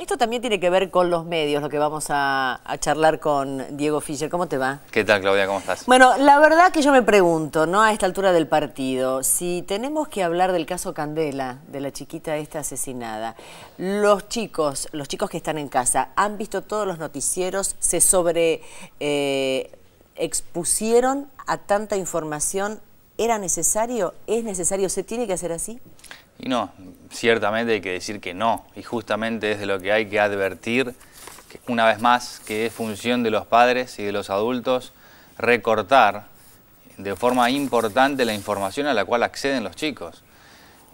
Esto también tiene que ver con los medios, lo que vamos a, charlar con Diego Fischer. ¿Cómo te va? ¿Qué tal, Claudia? ¿Cómo estás? Bueno, la verdad que yo me pregunto, ¿no? A esta altura del partido, si tenemos que hablar del caso Candela, de la chiquita esta asesinada, los chicos, los chicos que están en casa, han visto todos los noticieros, se sobre eh, expusieron a tanta información, ¿era necesario? ¿Es necesario? ¿Se tiene que hacer así? Y no, ciertamente hay que decir que no, y justamente es de lo que hay que advertir, una vez más, que es función de los padres y de los adultos recortar de forma importante la información a la cual acceden los chicos.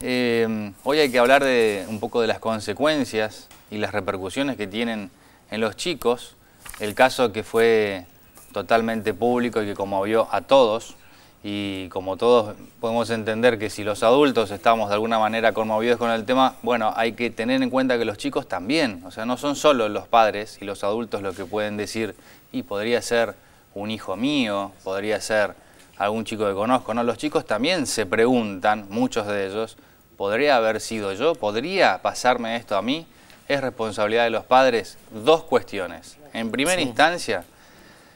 Eh, hoy hay que hablar de un poco de las consecuencias y las repercusiones que tienen en los chicos el caso que fue totalmente público y que conmovió a todos, y como todos podemos entender que si los adultos estamos de alguna manera conmovidos con el tema, bueno, hay que tener en cuenta que los chicos también, o sea, no son solo los padres y los adultos los que pueden decir, y podría ser un hijo mío, podría ser algún chico que conozco, no, los chicos también se preguntan, muchos de ellos, ¿podría haber sido yo? ¿Podría pasarme esto a mí? Es responsabilidad de los padres dos cuestiones. En primera instancia,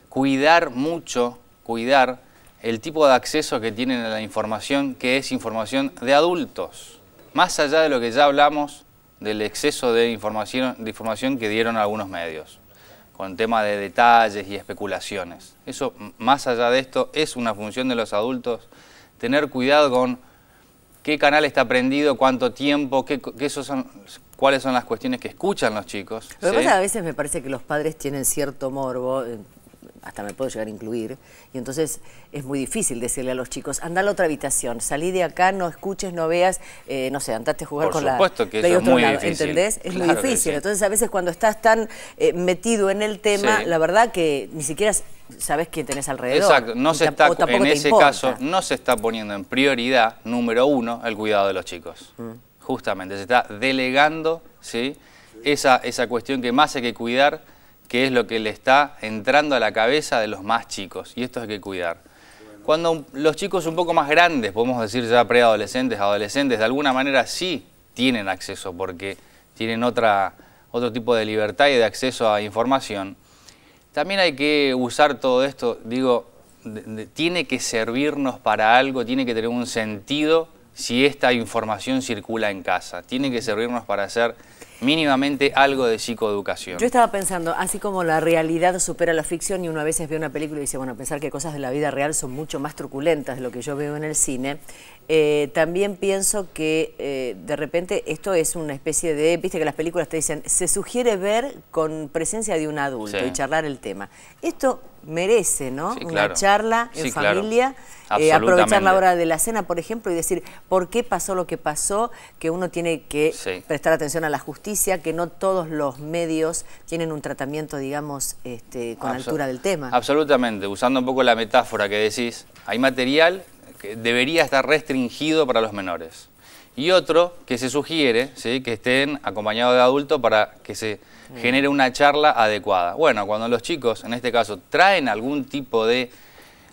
cuidar mucho, cuidar el tipo de acceso que tienen a la información, que es información de adultos. Más allá de lo que ya hablamos del exceso de información, de información que dieron algunos medios, con tema de detalles y especulaciones. Eso, más allá de esto, es una función de los adultos, tener cuidado con qué canal está prendido, cuánto tiempo, qué, son, cuáles son las cuestiones que escuchan los chicos. Lo que a veces me parece que los padres tienen cierto morbo, eh, hasta me puedo llegar a incluir, y entonces es muy difícil decirle a los chicos, anda a la otra habitación, salí de acá, no escuches, no veas, eh, no sé, andate a jugar con la... Por supuesto que es muy difícil. ¿Entendés? Es muy difícil. Entonces a veces cuando estás tan eh, metido en el tema, la verdad que ni siquiera sabes quién tenés alrededor. Exacto, no se está, en ese caso no se está poniendo en prioridad, número uno, el cuidado de los chicos. Mm. Justamente, se está delegando ¿sí? esa, esa cuestión que más hay que cuidar que es lo que le está entrando a la cabeza de los más chicos, y esto hay que cuidar. Cuando los chicos un poco más grandes, podemos decir ya preadolescentes, adolescentes, de alguna manera sí tienen acceso, porque tienen otra, otro tipo de libertad y de acceso a información, también hay que usar todo esto, digo, tiene que servirnos para algo, tiene que tener un sentido si esta información circula en casa, tiene que servirnos para hacer mínimamente algo de psicoeducación. Yo estaba pensando, así como la realidad supera la ficción y uno a veces ve una película y dice, bueno, pensar que cosas de la vida real son mucho más truculentas de lo que yo veo en el cine, eh, también pienso que eh, de repente esto es una especie de, viste que las películas te dicen, se sugiere ver con presencia de un adulto y charlar el tema. Esto merece, ¿no? una charla en familia, eh, aprovechar la hora de la cena, por ejemplo, y decir por qué pasó lo que pasó, que uno tiene que prestar atención a la justicia, que no todos los medios tienen un tratamiento, digamos, este, con altura del tema. Absolutamente, usando un poco la metáfora que decís, hay material que debería estar restringido para los menores. Y otro que se sugiere ¿sí? que estén acompañados de adultos para que se genere una charla adecuada. Bueno, cuando los chicos, en este caso, traen algún tipo de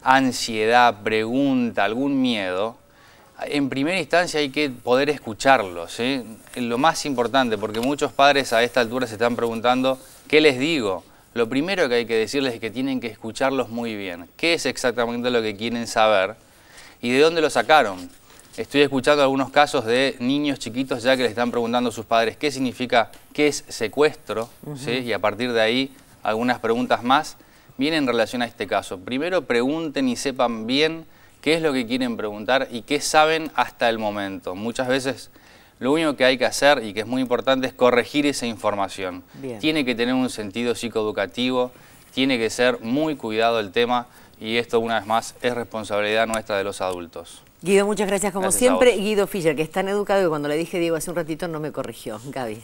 ansiedad, pregunta, algún miedo, en primera instancia hay que poder escucharlos, ¿sí? lo más importante, porque muchos padres a esta altura se están preguntando, ¿qué les digo? Lo primero que hay que decirles es que tienen que escucharlos muy bien. ¿Qué es exactamente lo que quieren saber? ¿Y de dónde lo sacaron? Estoy escuchando algunos casos de niños chiquitos ya que le están preguntando a sus padres qué significa, qué es secuestro, y a partir de ahí algunas preguntas más vienen en relación a este caso. Primero pregunten y sepan bien qué es lo que quieren preguntar y qué saben hasta el momento. Muchas veces lo único que hay que hacer y que es muy importante es corregir esa información. Tiene que tener un sentido psicoeducativo, tiene que ser muy cuidado el tema y esto una vez más es responsabilidad nuestra de los adultos. Guido, muchas gracias como siempre. Guido Fischer, que es tan educado que cuando le dije Diego hace un ratito no me corrigió. Gaby.